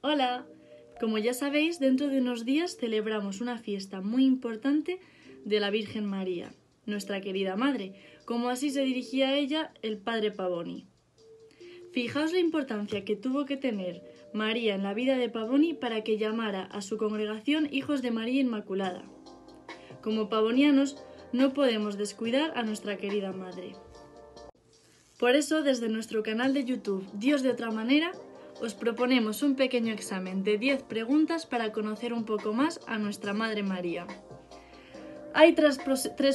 Hola. Como ya sabéis, dentro de unos días celebramos una fiesta muy importante de la Virgen María, nuestra querida madre, como así se dirigía a ella el padre Pavoni. Fijaos la importancia que tuvo que tener María en la vida de Pavoni para que llamara a su congregación Hijos de María Inmaculada. Como pavonianos, no podemos descuidar a nuestra querida madre. Por eso, desde nuestro canal de YouTube Dios de otra manera, os proponemos un pequeño examen de 10 preguntas para conocer un poco más a nuestra Madre María. Hay tres,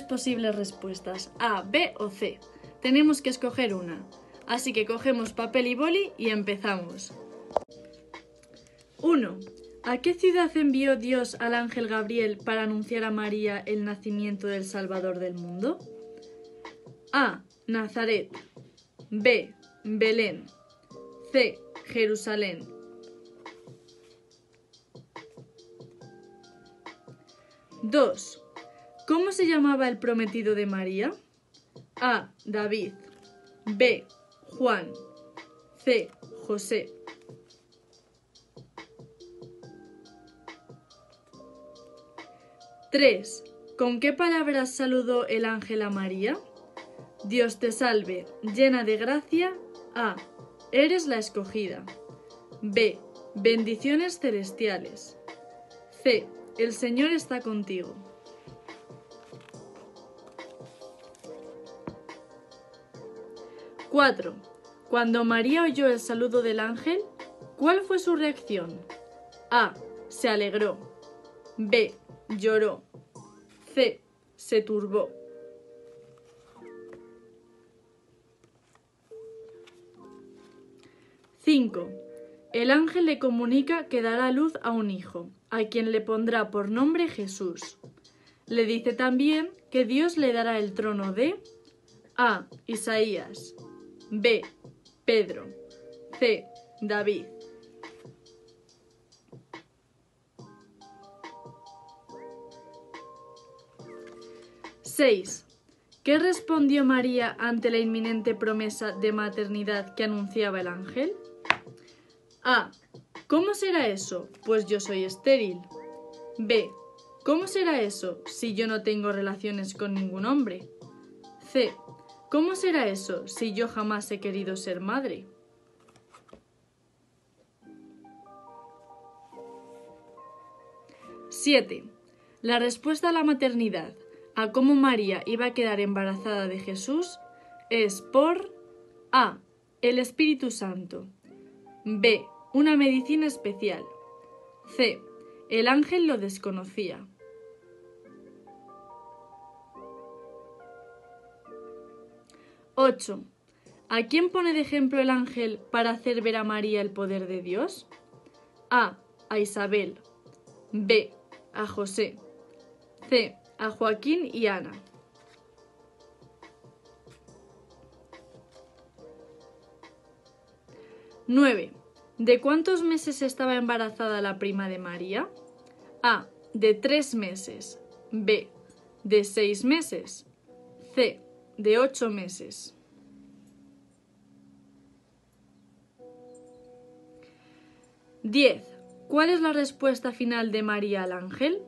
posibles respuestas, A, B o C. Tenemos que escoger una. Así que cogemos papel y boli y empezamos. 1. ¿A qué ciudad envió Dios al ángel Gabriel para anunciar a María el nacimiento del Salvador del mundo? A. Nazaret. B. Belén. C. Jerusalén. Dos. ¿Cómo se llamaba el prometido de María? A. David. B. Juan. C. José. 3. ¿Con qué palabras saludó el ángel a María? Dios te salve, llena de gracia. A. Eres la escogida. B. Bendiciones celestiales. C. El Señor está contigo. ¡4! Cuando María oyó el saludo del ángel, ¿cuál fue su reacción? A. Se alegró. B. Lloró. C. Se turbó. Cinco. El ángel le comunica que dará luz a un hijo, a quien le pondrá por nombre Jesús. Le dice también que Dios le dará el trono de A. Isaías. B. Pedro. C. David. 6. ¿Qué respondió María ante la inminente promesa de maternidad que anunciaba el ángel? A. ¿Cómo será eso? Pues yo soy estéril. B. ¿Cómo será eso si yo no tengo relaciones con ningún hombre? C. ¿Cómo será eso si yo jamás he querido ser madre? Siete. La respuesta a la maternidad a cómo María iba a quedar embarazada de Jesús es por A. El Espíritu Santo. B. Una medicina especial. C. El ángel lo desconocía. ¡8! ¿A quién pone de ejemplo el ángel para hacer ver a María el poder de Dios? A. A Isabel. B. A José. C a Joaquín y Ana. ¡9! ¿De cuántos meses estaba embarazada la prima de María? A. De tres meses. B. De seis meses. C. De ocho meses. Diez. ¿Cuál es la respuesta final de María al ángel?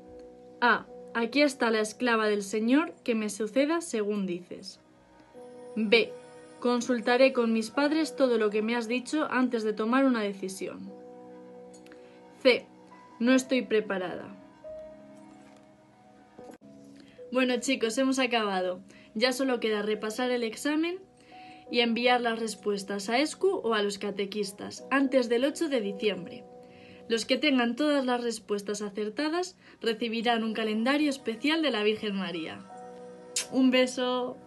A. Aquí está la esclava del Señor, que me suceda según dices. B. Consultaré con mis padres todo lo que me has dicho antes de tomar una decisión. C. No estoy preparada. Bueno chicos, hemos acabado. Ya solo queda repasar el examen y enviar las respuestas a ESCU o a los catequistas antes del 8 de diciembre. Los que tengan todas las respuestas acertadas recibirán un calendario especial de la Virgen María. Un beso.